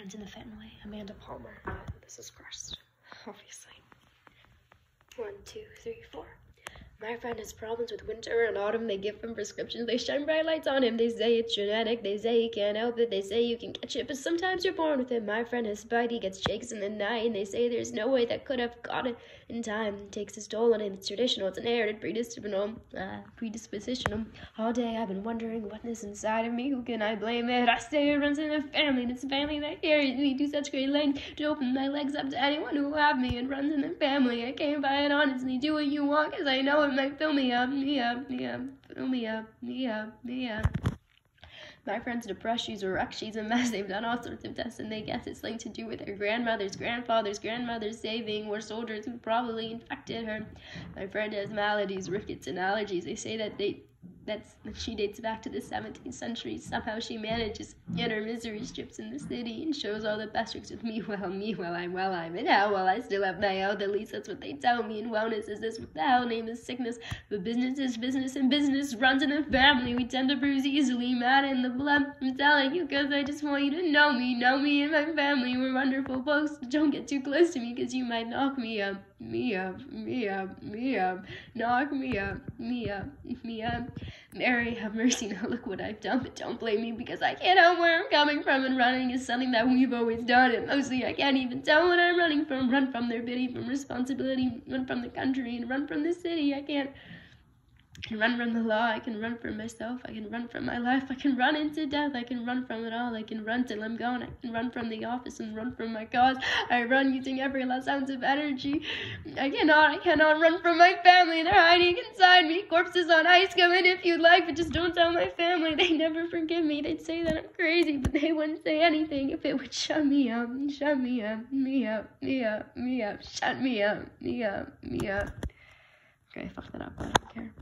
runs in the Family, Amanda Palmer. Ah, this is crushed, obviously. One, two, three, four. My friend has problems with winter and autumn. They give him prescriptions. They shine bright lights on him. They say it's genetic. They say he can't help it. They say you can catch it, but sometimes you're born with it. My friend has spite. He gets shakes in the night, and they say there's no way that could have got it in time. It takes its toll on him. It's traditional. It's an inherited predisposition. Uh, predisposition. All day I've been wondering what is inside of me. Who can I blame it? I say it runs in the family. And it's a family that carries me to such great length to open my legs up to anyone who will have me. It runs in the family. I can't buy it honestly. Do what you want, cause I know it might fill me up, me up, me up, fill me up, me up, me up. My friend's depressed, she's a wreck, she's a mess. They've done all sorts of tests and they guess it's linked to do with her grandmother's grandfather's grandmother's saving were soldiers who probably infected her. My friend has maladies, rickets, and allergies. They say that they that's she dates back to the 17th century. Somehow she manages get her misery strips in the city and shows all the best tricks with me. Well, me, well, I'm well, I'm in hell. Well, I still have my health. At least that's what they tell me. And wellness is this what the hell name is sickness. But business is business, and business runs in the family. We tend to bruise easily, mad in the blood. I'm telling you, cause I just want you to know me, know me and my family. We're wonderful folks. Don't get too close to me, cause you might knock me up, me up, me up, me up, knock me up, me up, me up. Mary, have mercy. Now look what I've done, but don't blame me because I can't help where I'm coming from. And running is something that we've always done. And mostly I can't even tell what I'm running from. Run from their pity, from responsibility, run from the country, and run from the city. I can't. I can run from the law, I can run from myself, I can run from my life, I can run into death, I can run from it all, I can run till I'm gone, I can run from the office and run from my cause. I run using every last ounce of energy. I cannot, I cannot run from my family, they're hiding inside me. Corpses on ice, come in if you'd like, but just don't tell my family. They never forgive me, they'd say that I'm crazy, but they wouldn't say anything if it would shut me up, shut me up, me up, me up, me up, shut me up, me up, me up. Okay, fuck that up, I don't care.